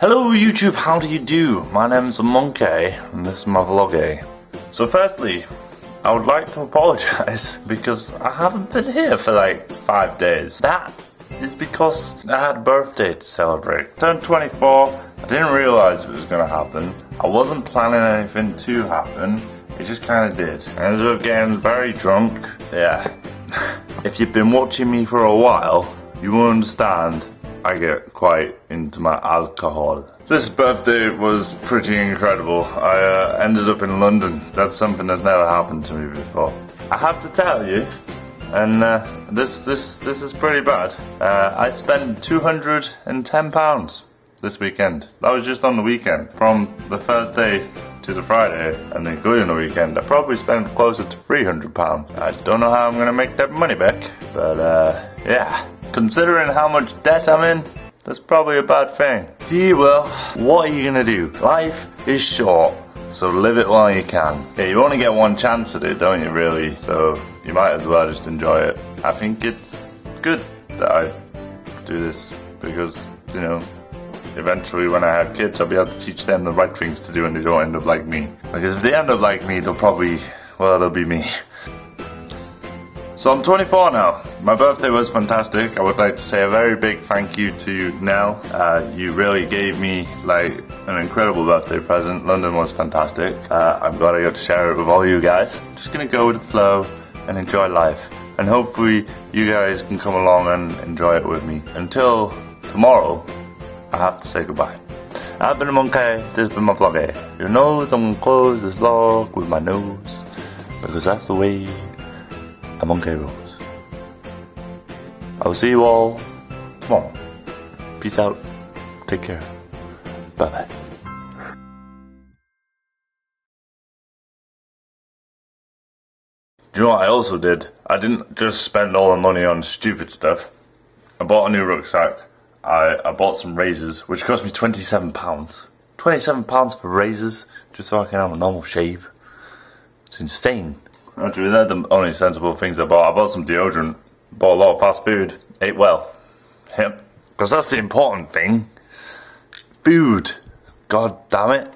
Hello YouTube, how do you do? My name's Monkaiy, and this is my vlog. So firstly, I would like to apologise because I haven't been here for like five days. That is because I had a birthday to celebrate. Turned 24, I didn't realise it was going to happen. I wasn't planning anything to happen, it just kind of did. I ended up getting very drunk. Yeah. if you've been watching me for a while, you will understand I get quite into my alcohol. This birthday was pretty incredible. I uh, ended up in London. That's something that's never happened to me before. I have to tell you, and uh, this this this is pretty bad. Uh, I spent two hundred and ten pounds this weekend. That was just on the weekend, from the Thursday to the Friday, and then going on the weekend. I probably spent closer to three hundred pounds. I don't know how I'm gonna make that money back, but uh, yeah. Considering how much debt I'm in, that's probably a bad thing. Yeah, well, what are you gonna do? Life is short, so live it while you can. Yeah, you only get one chance at it, don't you, really? So you might as well just enjoy it. I think it's good that I do this because, you know, eventually when I have kids, I'll be able to teach them the right things to do and they don't end up like me. Because if they end up like me, they'll probably, well, they'll be me. So I'm 24 now. My birthday was fantastic. I would like to say a very big thank you to Nell. Uh, you really gave me like an incredible birthday present. London was fantastic. Uh, I'm glad I got to share it with all you guys. Just gonna go with the flow and enjoy life. And hopefully you guys can come along and enjoy it with me. Until tomorrow, I have to say goodbye. I've been a monkey, this has been my vlog. You know, I'm gonna close this vlog with my nose. Because that's the way a monkey rolls. I will see you all tomorrow. Peace out. Take care. Bye bye. Do you know what I also did? I didn't just spend all the money on stupid stuff. I bought a new rucksack. I, I bought some razors, which cost me £27. £27 for razors, just so I can have a normal shave. It's insane. Actually, they're the only sensible things I bought. I bought some deodorant, bought a lot of fast food, ate well. Yep. Because that's the important thing. Food. God damn it.